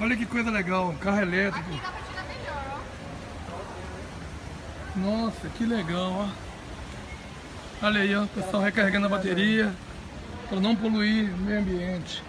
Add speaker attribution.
Speaker 1: Olha que coisa legal, um carro elétrico. Nossa, que legal, ó. Olha aí, ó, o pessoal recarregando a bateria para não poluir o meio ambiente.